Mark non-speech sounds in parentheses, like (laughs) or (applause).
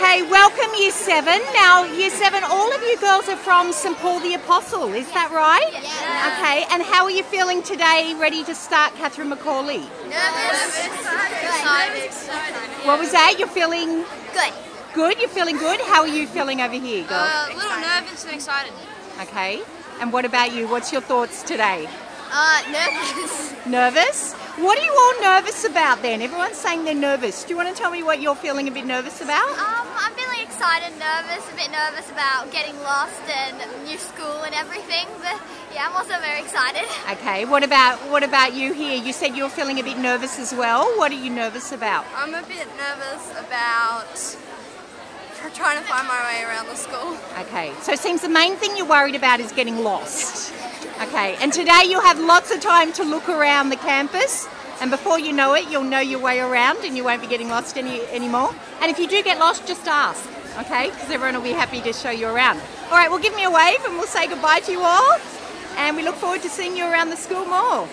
Okay, welcome Year 7. Now, Year 7, all of you girls are from St Paul the Apostle, is that right? Yeah. Okay, and how are you feeling today, ready to start Catherine McAuley? Nervous. Excited. What was that? You're feeling Good. good? You're feeling good? How are you feeling over here, girls? Uh, a little nervous and excited. Okay, and what about you? What's your thoughts today? Uh, nervous. (laughs) Nervous? What are you all nervous about then? Everyone's saying they're nervous. Do you want to tell me what you're feeling a bit nervous about? Um, I'm feeling excited, nervous, a bit nervous about getting lost and new school and everything. But yeah, I'm also very excited. (laughs) Okay, what about what about you here? You said you're feeling a bit nervous as well. What are you nervous about? I'm a bit nervous about trying to find my way around the school. Okay, so it seems the main thing you're worried about is getting lost. Okay, and today you'll have lots of time to look around the campus, and before you know it, you'll know your way around and you won't be getting lost any anymore. And if you do get lost, just ask, okay? Because everyone will be happy to show you around. All right, well, give me a wave and we'll say goodbye to you all, and we look forward to seeing you around the school more.